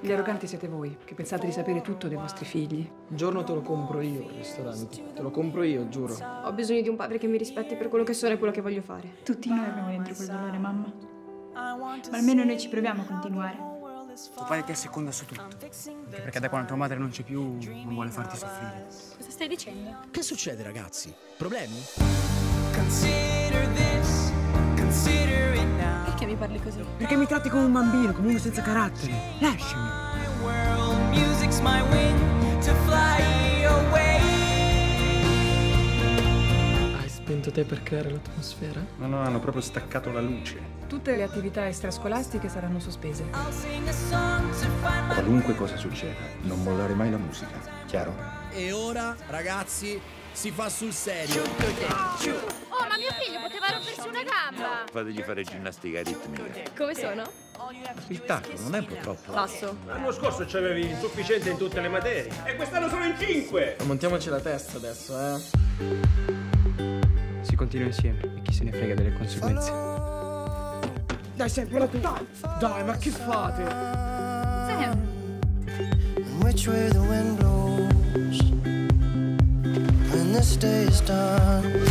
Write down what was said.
Gli arroganti siete voi, che pensate di sapere tutto dei vostri figli. Un giorno te lo compro io il ristorante. Te lo compro io, giuro. Ho bisogno di un padre che mi rispetti per quello che sono e quello che voglio fare. Tutti noi abbiamo dentro quel dolore, mamma. Ma almeno noi ci proviamo a continuare. Tuo padre ti asseconda su tutto. Anche perché da quando tua madre non c'è più, non vuole farti soffrire. Cosa stai dicendo? Che succede, ragazzi? Problemi? Mi parli così? Perché mi tratti come un bambino, come uno senza carattere. Lasciami. Hai spento te per creare l'atmosfera? No, no, hanno proprio staccato la luce. Tutte le attività extrascolastiche saranno sospese. Qualunque cosa succeda, non mollare mai la musica, chiaro? E ora, ragazzi, si fa sul serio. Oh, una gamba! Fategli fare ginnastica ritmica. Come sono? Il tacco non è purtroppo. Basso. L'anno scorso c'avevi insufficiente in tutte le materie. E quest'anno sono in cinque! Montiamoci la testa adesso, eh. Si continua insieme e chi se ne frega delle conseguenze. Dai, sempre la tua. Dai, ma che fate? Sam, which way the wind blows when this day is done